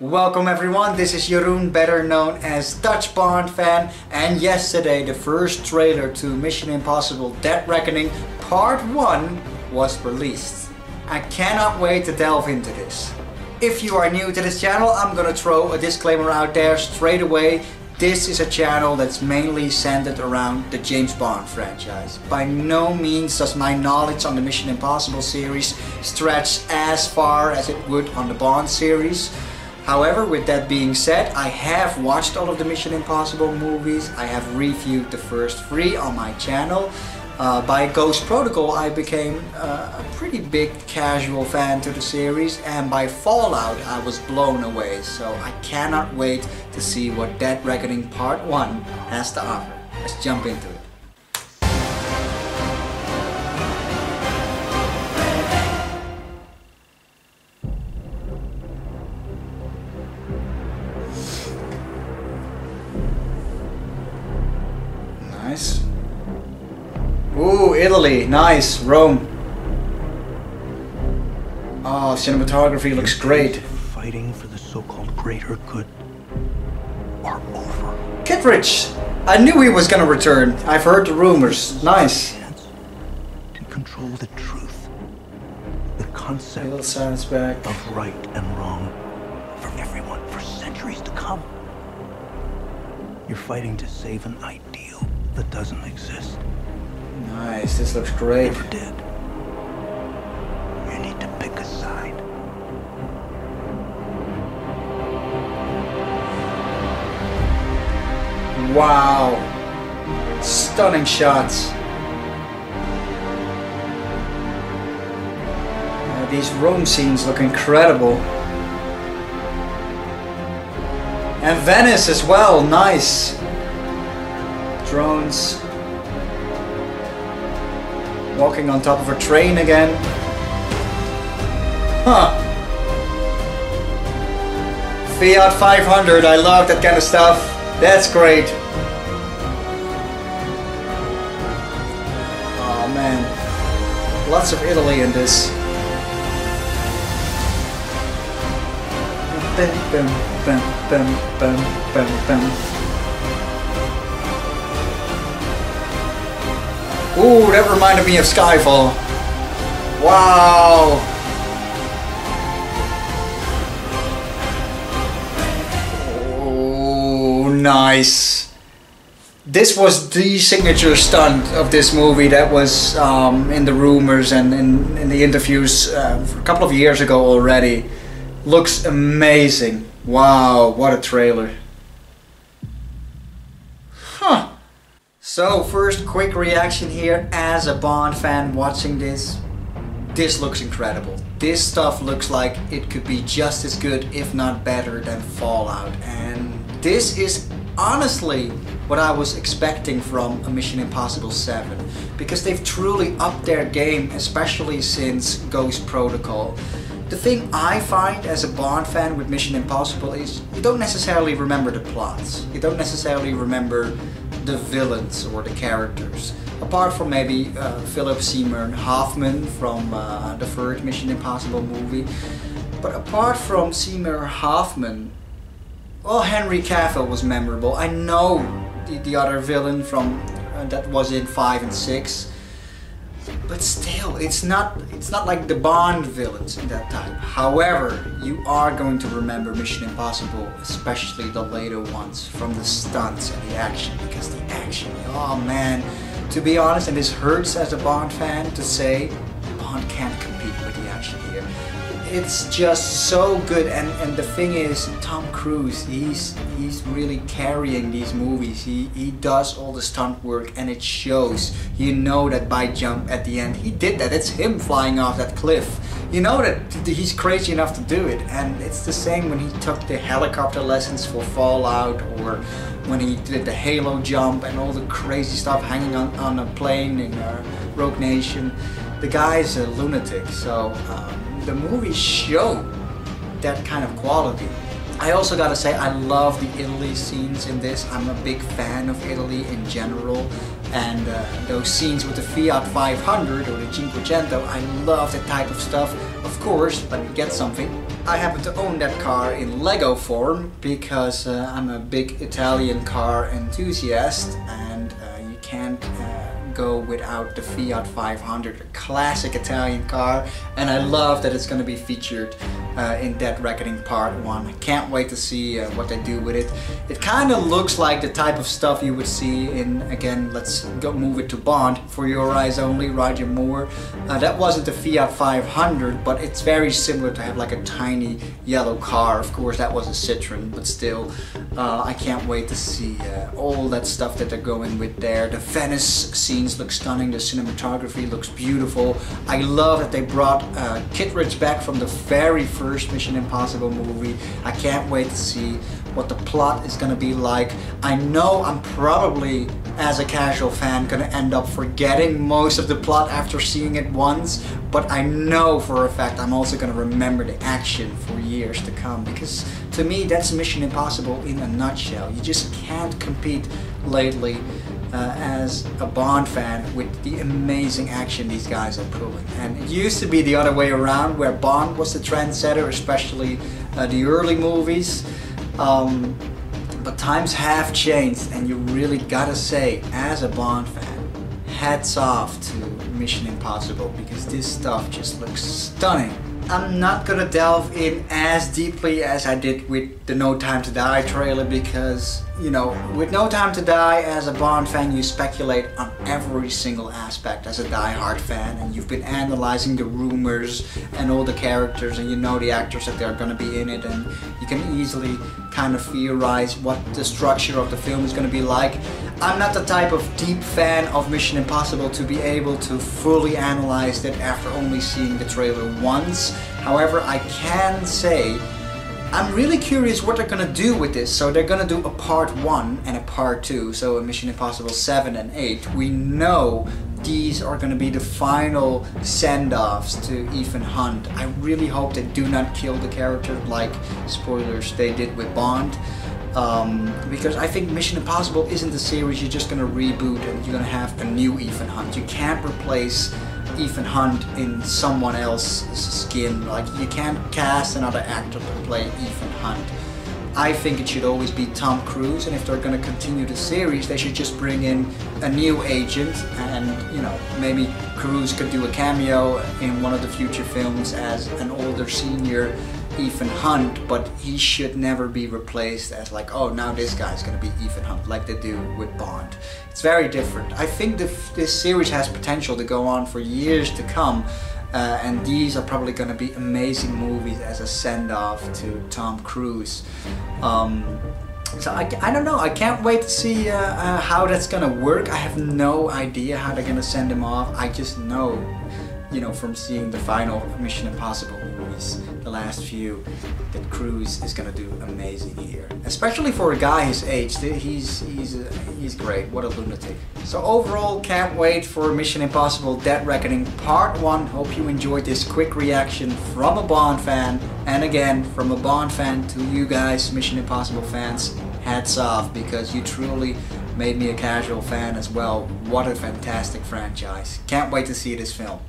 Welcome everyone, this is Jeroen, better known as Dutch Bond fan, and yesterday the first trailer to Mission Impossible Dead Reckoning Part 1 was released. I cannot wait to delve into this. If you are new to this channel, I'm gonna throw a disclaimer out there straight away. This is a channel that's mainly centered around the James Bond franchise. By no means does my knowledge on the Mission Impossible series stretch as far as it would on the Bond series. However, with that being said, I have watched all of the Mission Impossible movies. I have reviewed the first three on my channel. Uh, by Ghost Protocol, I became uh, a pretty big casual fan to the series, and by Fallout, I was blown away. So I cannot wait to see what Dead Reckoning Part 1 has to offer. Let's jump into it. Italy, nice. Rome. Oh, cinematography looks great. Fighting for the so-called greater good are over. Kittredge! I knew he was gonna return. I've heard the rumors. Nice. To control the truth, the concept back. of right and wrong for everyone for centuries to come. You're fighting to save an ideal that doesn't exist. Nice, this looks great. Never did. You need to pick a side. Wow. Stunning shots. Uh, these Rome scenes look incredible. And Venice as well, nice. Drones. Walking on top of a train again. Huh. Fiat 500, I love that kind of stuff. That's great. Oh man. Lots of Italy in this. Bum, bum, bum, Ooh, that reminded me of Skyfall. Wow. Oh, nice. This was the signature stunt of this movie that was um, in the rumors and in, in the interviews uh, a couple of years ago already. Looks amazing. Wow, what a trailer. Huh. So, first quick reaction here as a Bond fan watching this. This looks incredible. This stuff looks like it could be just as good, if not better, than Fallout. And this is honestly what I was expecting from a Mission Impossible 7. Because they've truly upped their game, especially since Ghost Protocol. The thing I find as a Bond fan with Mission Impossible is you don't necessarily remember the plots. You don't necessarily remember the villains or the characters. Apart from maybe uh, Philip Seymour Hoffman from uh, the first Mission Impossible movie. But apart from Seymour Hoffman, well, Henry Cavill was memorable. I know the, the other villain from uh, that was in five and six, but still, it's not it's not like the Bond villains in that time. However, you are going to remember Mission Impossible, especially the later ones, from the stunts and the action, because the action, oh man. To be honest, and this hurts as a Bond fan to say, Bond can't compete with the action here it's just so good and and the thing is Tom Cruise he's he's really carrying these movies. He he does all the stunt work and it shows. You know that by jump at the end he did that. It's him flying off that cliff. You know that he's crazy enough to do it and it's the same when he took the helicopter lessons for Fallout or when he did the halo jump and all the crazy stuff hanging on, on a plane in uh, Rogue Nation. The guy's a lunatic so um, the movies show that kind of quality. I also gotta say I love the Italy scenes in this. I'm a big fan of Italy in general and uh, those scenes with the Fiat 500 or the Cinquecento, I love that type of stuff. Of course, let me get something. I happen to own that car in Lego form because uh, I'm a big Italian car enthusiast and uh, you can't go without the Fiat 500, a classic Italian car, and I love that it's going to be featured uh, in Dead Reckoning Part 1. I can't wait to see uh, what they do with it. It kind of looks like the type of stuff you would see in, again, let's go move it to Bond, For Your Eyes Only, Roger Moore. Uh, that wasn't the Fiat 500, but it's very similar to have like a tiny yellow car. Of course, that was a Citroen, but still, uh, I can't wait to see uh, all that stuff that they're going with there. The Venice scenes look stunning, the cinematography looks beautiful. I love that they brought uh, Kittredge back from the very first Mission Impossible movie. I can't wait to see what the plot is to be like. I know I'm probably, as a casual fan, to end up forgetting most of the plot after seeing it once, but I know for a fact I'm also to remember the action for years to come because to me that's Mission Impossible in a nutshell. You just can't compete lately uh, as a Bond fan with the amazing action these guys are pulling. And it used to be the other way around where Bond was the trendsetter, especially uh, the early movies. Um, but times have changed and you really gotta say, as a Bond fan, hats off to Mission Impossible because this stuff just looks stunning. I'm not gonna delve in as deeply as I did with the No Time to Die trailer because, you know, with No Time to Die as a Bond fan, you speculate on every single aspect as a die-hard fan and you've been analyzing the rumors and all the characters and you know the actors that they're gonna be in it and you can easily kind of theorize what the structure of the film is gonna be like. I'm not the type of deep fan of Mission Impossible to be able to fully analyze it after only seeing the trailer once. However, I can say I'm really curious what they're gonna do with this. So they're gonna do a part one and a part two. So a Mission Impossible 7 and 8. We know these are gonna be the final send-offs to Ethan Hunt. I really hope they do not kill the character like, spoilers, they did with Bond. Um, because I think Mission Impossible isn't a series you're just gonna reboot and you're gonna have a new Ethan Hunt. You can't replace Ethan Hunt in someone else's skin. Like you can't cast another actor to play Ethan Hunt. I think it should always be Tom Cruise, and if they're going to continue the series, they should just bring in a new agent, and you know maybe Cruise could do a cameo in one of the future films as an older senior Ethan Hunt, but he should never be replaced as like, oh, now this guy's gonna be Ethan Hunt, like they do with Bond. It's very different. I think the, this series has potential to go on for years to come, uh, and these are probably gonna be amazing movies as a send-off to Tom Cruise. Um, so I, I don't know. I can't wait to see uh, uh, how that's gonna work. I have no idea how they're gonna send him off. I just know, you know, from seeing the final Mission Impossible movies the last few that Cruise is gonna do amazing here. Especially for a guy his age, he's he's he's great. What a lunatic. So overall, can't wait for Mission Impossible: Dead Reckoning Part One. Hope you enjoyed this quick reaction from a Bond fan, and again from a Bond fan to you guys, Mission Impossible fans. Hats off because you truly made me a casual fan as well. What a fantastic franchise. Can't wait to see this film.